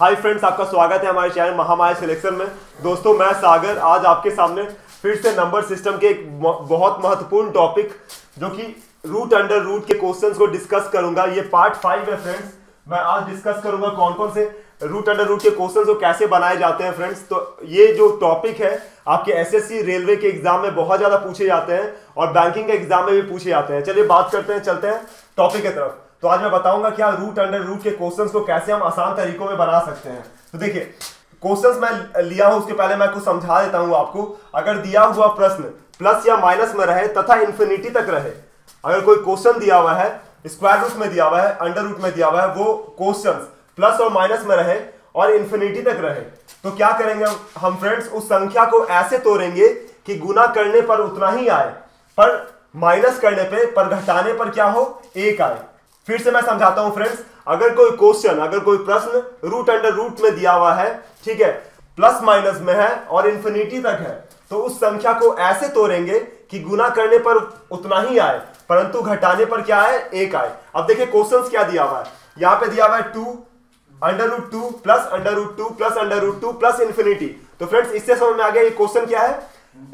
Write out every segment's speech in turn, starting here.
Hi friends आपका स्वागत है हमारे चैनल महामाया सिलेक्शन में। दोस्तों, मैं सागर, आज आपके सामने फिर से नंबर सिस्टम के एक बहुत महत्वपूर्ण टॉपिक जो कि रूट अंडर रूट के क्वेश्चंस को डिस्कस करूँगा। ये पार्ट फाइव है फ्रेंड्स मैं आज डिस्कस करूँगा कौन कौन से रूट अंडर रूट के क्वेश्चन को कैसे बनाए जाते हैं फ्रेंड्स तो ये जो टॉपिक है, आपके एसएससी रेलवे के एग्ज़ाम में बहुत ज़्यादा पूछे जाते हैं और बैंकिंग के एग्ज़ाम में भी पूछे जाते हैं। चलिए बात करते हैं, चलते हैं टॉपिक की तरफ़। तो आज मैं बताऊँगा क्या रूट अंडर रूट के क्वेश्चंस को कैसे हम आसान तरीकों में बना सकते हैं। तो देखिए क्वेश्चंस मैं लिया हूँ, उसके पहले मैं कुछ समझा देता हूँ आपको। अगर दिया हुआ प्रश्न प्लस या माइनस में रहे, तथा इंफिनिटी तक रहे, अगर कोई क्वेश्चन दिया हुआ है स्क्वायर रूट में दिया हुआ है अंडर रूट में दिया हुआ है, वो क्वेश्चन प्लस और माइनस में रहे और इंफिनिटी तक रहे तो क्या करेंगे हम? फ्रेंड्स उस संख्या को ऐसे तोड़ेंगे कि गुना करने पर उतना ही आए, पर माइनस करने पे, पर घटाने पर क्या हो? एक आए। फिर से मैं समझाता हूँ फ्रेंड्स अगर कोई क्वेश्चन अगर कोई प्रश्न रूट अंडर रूट में दिया हुआ है, ठीक है प्लस माइनस में है और इंफिनिटी तक है तो उस संख्या को ऐसे तोड़ेंगे कि गुना करने पर उतना ही आए, परंतु घटाने पर क्या आए? एक आए। अब देखिए क्वेश्चंस क्या दिया हुआ है। यहाँ पे दिया हुआ है two under root two plus under root two plus under root two plus infinity तो फ्रेंड्स इससे समझ में आ गया ये क्वेश्चन क्या है?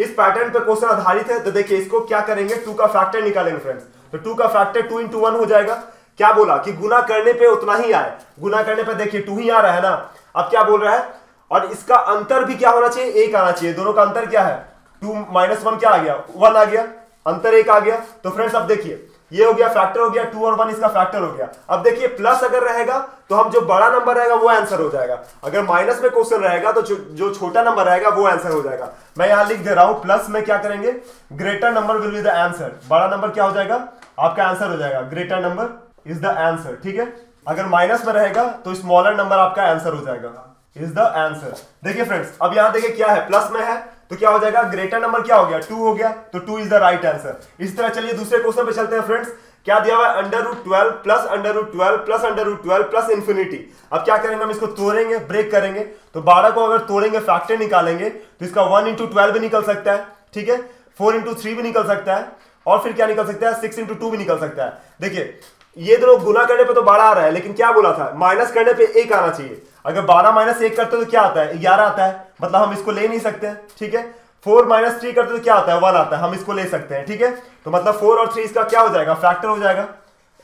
इस पैटर्न पे क्वेश्चन आधारित है तो देखिए इसको क्या करेंगे? टू का फैक्टर निकालेंगे फ्रेंड्स तो टू का फैक्टर टू इंटू वन हो जाएगा। क्या बोला कि गुना करने पे उतना ही आए? गुना करने पे देखिए टू ही आ रहा है ना? अब क्या बोल रहा है? और इसका अंतर भी क्या होना चाहिए? एक आना चाहिए। दोनों का अंतर क्या है? टू माइनस वन क्या आ गया? वन आ गया। अंतर एक आ गया। तो फ्रेंड्स अब देखिए ये हो गया फैक्टर हो गया टू और वन इसका फैक्टर हो गया। अब देखिए प्लस अगर रहेगा तो हम जो बड़ा नंबर रहेगा वो आंसर हो जाएगा। अगर माइनस में क्वेश्चन रहेगा तो जो, छोटा नंबर रहेगा वो आंसर हो जाएगा। मैं यहाँ लिख दे रहा हूँ प्लस में क्या करेंगे? Greater number will be the answer बड़ा नंबर क्या हो जाएगा? आपका आंसर हो जाएगा। Greater number is the answer ठीक है? अगर माइनस में रहेगा तो स्मॉलर नंबर आपका आंसर हो जाएगा। इज़ द आंसर देखिए फ्रेंड्स अब यहाँ देखिए क्या है प्लस में है तो क्या हो जाएगा? ग्रेटर नंबर क्या हो गया? टू हो गया तो two is the right answer इस तरह चलिए दूसरे क्वेश्चन पे चलते हैं फ्रेंड्स क्या दिया हुआ है? Under root twelve plus under root twelve plus under root twelve plus infinity अब क्या करेंगे हम इसको तोड़ेंगे ब्रेक करेंगे। तो बारह को अगर तोड़ेंगे फैक्टर निकालेंगे तो इसका वन इंटू ट्वेल्व भी निकल सकता है, ठीक है? फोर इंटू थ्री भी निकल सकता है, और फिर क्या निकल सकता है? सिक्स इंटू टू भी निकल सकता है। देखिए ये दोनों गुना करने पे तो बारह आ रहा है, लेकिन क्या बोला था? माइनस करने पे एक आना चाहिए। अगर बारह माइनस एक करते तो क्या आता है? ग्यारह आता है। मतलब हम इसको ले नहीं सकते, ठीक है? फोर माइनस थ्री करते तो क्या आता है? वन आता है। हम इसको ले सकते हैं, ठीक है? तो मतलब फोर और थ्री इसका क्या हो जाएगा? फैक्टर हो जाएगा।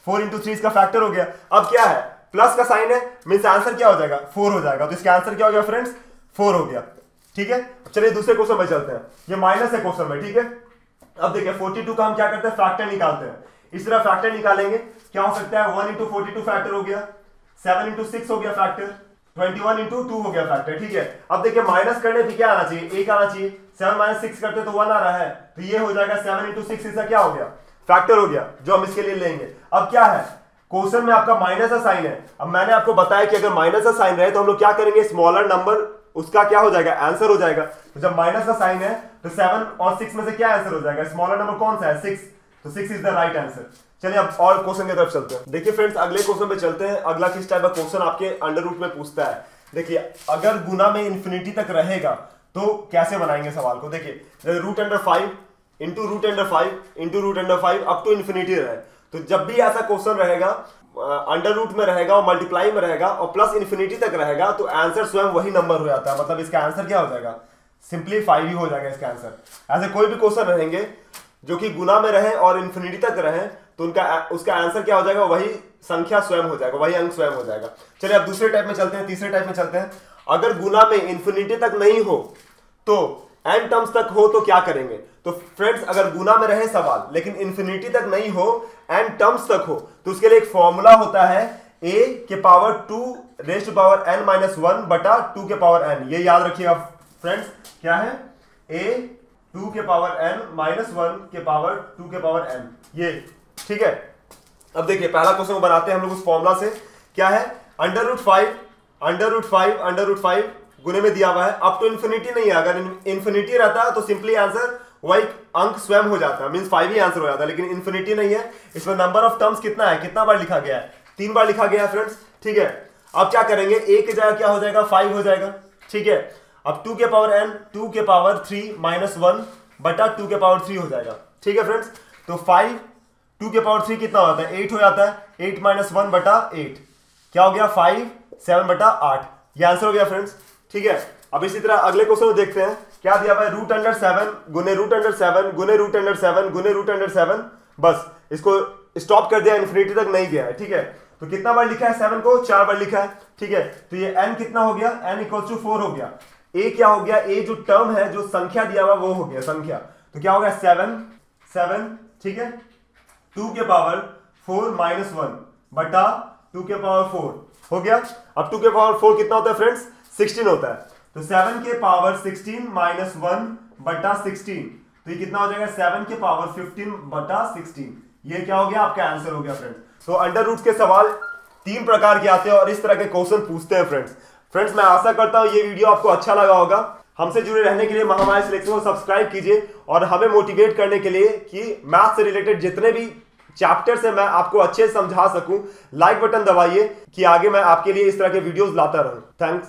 फोर इंटू थ्री इसका फैक्टर हो गया। अब क्या है? प्लस का साइन है मीन्स आंसर क्या हो जाएगा? फोर हो जाएगा। तो इसका आंसर क्या हो गया फ्रेंड्स? फोर हो गया, ठीक है? चलिए दूसरे क्वेश्चन में चलते हैं। ये माइनस है क्वेश्चन में ठीक है? अब देखिए 42 का हम क्या करते हैं? फैक्टर निकालते हैं। इस तरह फैक्टर निकालेंगे। क्या हो सकता है? वन इंटू फोर्टी फैक्टर हो गया। सेवन इंटू सिक्स हो गया factor twenty one into two हो गया फैक्टर ठीक है? अब देखिए माइनस करने पे क्या आना चाहिए? एक आना चाहिए। सेवन माइनस सिक्स करते तो वन आ रहा है। तो ये हो जाएगा सेवन इंटू सिक्स इसका क्या हो गया? फैक्टर हो गया, जो हम इसके लिए लेंगे। अब क्या है? क्वेश्चन में आपका माइनस का साइन है? अब मैंने आपको बताया कि अगर माइनस का साइन रहे तो हम लोग क्या करेंगे? स्मॉलर नंबर उसका क्या हो जाएगा? आंसर हो जाएगा। तो जब माइनस का साइन है तो सेवन और सिक्स में से क्या आंसर हो जाएगा? स्मॉलर नंबर कौन सा है? सिक्स तो six is the right answer चलिए अब और क्वेश्चन की तरफ़ चलते हैं। देखिए फ्रेंड्स अगले क्वेश्चन पे चलते हैं। अगला किस टाइप का क्वेश्चन आपके अंडर रूट में पूछता है? देखिए, अगर गुना में इंफिनिटी तक रहेगा तो कैसे बनाएँगे सवाल को? देखिए root under five into root under five into root under five up to infinity रहे। तो जब भी ऐसा क्वेश्चन रहेगा अंडर रूट में रहेगा और मल्टीप्लाई में रहेगा और प्लस इन्फिनिटी तक रहेगा तो आंसर स्वयं वही नंबर हो जाता है। मतलब इसका आंसर क्या हो जाएगा? सिंपली फाइव ही हो जाएगा इसका आंसर ऐसे कोई भी क्वेश्चन रहेंगे जो कि गुना में रहे और इन्फिनिटी तक रहे तो उनका, उसका आंसर क्या हो जाएगा? वही संख्या स्वयं हो जाएगा, वही अंक स्वयं हो जाएगा। चलिए अब दूसरे टाइप में चलते हैं, तीसरे टाइप में चलते हैं। अगर गुना में इन्फिनिटी तक नहीं हो तो एन टर्म्स तक हो तो क्या करेंगे? तो फ्रेंड्स अगर गुना में रहे सवाल, लेकिन इन्फिनिटी तक नहीं हो एन टर्म्स तक हो तो उसके लिए एक फॉर्मूला होता है ए के power two rest power n minus one बटा टू के पावर एन ये याद रखिएगा फ्रेंड्स क्या है? ए टू के पावर एन माइनस वन के पावर टू के पावर एन। ये, ठीक है? अब देखिए, पहला क्वेश्चन बनाते हैं हम लोग उस फॉर्मूला से। क्या है? Under root five under root five under root five गुने में दिया हुआ है। अब तो इन्फिनिटी नहीं है। अगर इन्फिनिटी रहता तो सिंपली आंसर वही अंक स्वयं हो जाता। है मीन फाइव ही आंसर हो जाता है लेकिन इन्फिनिटी नहीं है। इसमें नंबर ऑफ़ टर्म्स कितना है? कितना बार लिखा गया है? तीन बार लिखा गया है फ्रेंड्स ठीक है? अब क्या करेंगे? एक जगह क्या हो जाएगा? फाइव हो जाएगा। ठीक है? अब टू के पावर एन टू के पावर थ्री माइनस वन बटा टू के पावर थ्री हो जाएगा। ठीक है फ्रेंड्स तो फाइव टू के पावर थ्री कितना होता है? एट हो जाता है। एट माइनस वन बटा एट क्या हो गया? फाइव सेवन बटा आठ। ये आंसर हो गया फ्रेंड्स ठीक है? अब इसी तरह अगले क्वेश्चन को देखते हैं। क्या दिया हुआ है? रूट अंडर सेवन गुने रूट अंडर सेवन गुने रूट अंडर सेवन गुने रूट अंडर सेवन बस, इसको स्टॉप कर दिया इन्फिनिटी तक नहीं गया है। ठीक है? तो कितना बार लिखा है? सेवन को चार बार लिखा है। ठीक है? तो ये एन कितना हो गया? एन इक्वल टू फोर हो गया। ए क्या हो गया? ए जो टर्म है, जो संख्या दिया हुआ, वो हो गया संख्या। तो क्या हो गया? सेवन सेवन ठीक है? टू के पावर फोर माइनस वन बटा टू के पावर फोर हो गया? अब टू के पावर फोर कितना होता है फ्रेंड्स सिक्सटीन होता है। तो सेवन के पावर सिक्सटीन माइनस वन बटा सिक्सटीन तो ये कितना हो जाएगा? सेवन के पावर फिफ्टीन बटा सिक्सटीन ये क्या हो गया? आपका आंसर हो गया फ्रेंड्स तो अंडर रूट के सवाल तीन प्रकार के आते हैं और इस तरह के क्वेश्चन पूछते हैं फ्रेंड्स फ्रेंड्स मैं आशा करता हूँ ये वीडियो आपको अच्छा लगा होगा। हमसे जुड़े रहने के लिए महामारी सिलेक्शन को सब्सक्राइब कीजिए और हमें मोटिवेट करने के लिए कि मैथ से रिलेटेड जितने भी चैप्टर से मैं आपको अच्छे समझा सकूँ। लाइक बटन दबाइए कि आगे मैं आपके लिए इस तरह के वीडियोस लाता रहूँ। थैंक्स